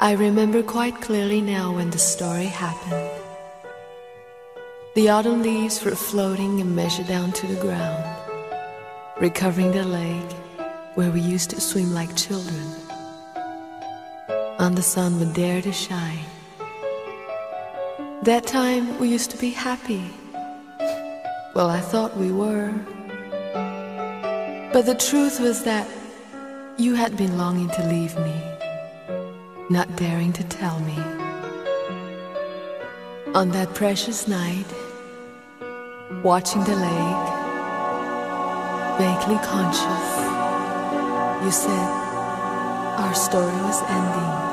I remember quite clearly now when the story happened. The autumn leaves were floating and measured down to the ground, recovering the lake where we used to swim like children. And the sun would dare to shine. That time we used to be happy. Well, I thought we were. But the truth was that you had been longing to leave me not daring to tell me. On that precious night, watching the lake, vaguely conscious, you said our story was ending.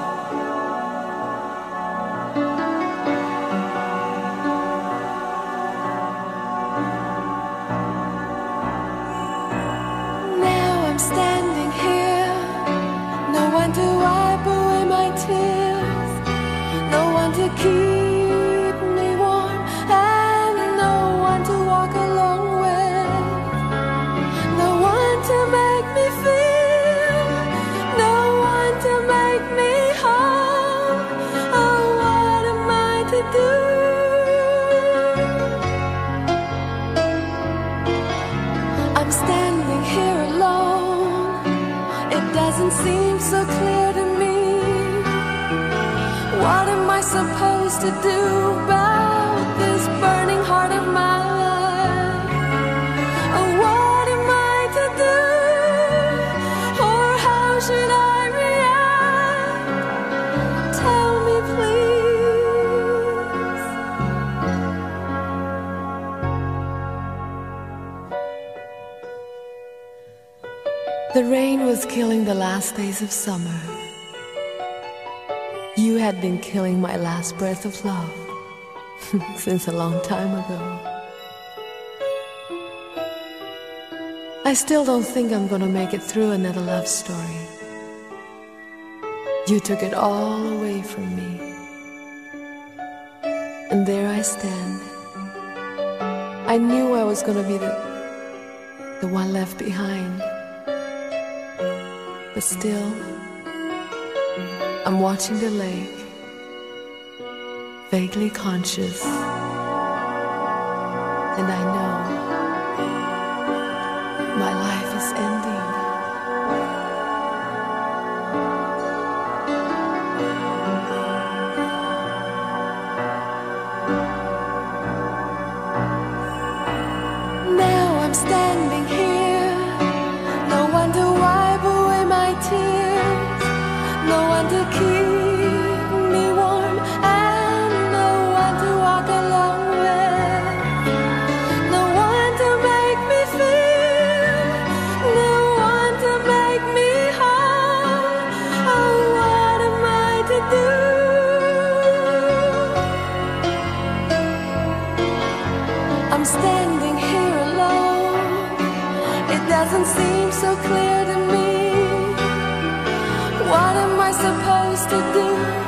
Keep me warm, and no one to walk no one to make me feel, no one to make me whole. Oh, what am I to do? I'm standing here alone. It doesn't seem so clear to me. What am supposed to do about this burning heart of? Oh, what am I to do? Or how should I react? Tell me, please. The rain was killing the last days of summer. You had been killing my last breath of love since a long time ago. I still don't think I'm gonna make it through another love story. You took it all away from me. And there I stand. I knew I was gonna be the, the one left behind. But still, I'm watching the lake, vaguely conscious. And I know my life is ending. Now I'm standing here, I'm standing here alone. It doesn't seem so clear to me. What am I supposed to do?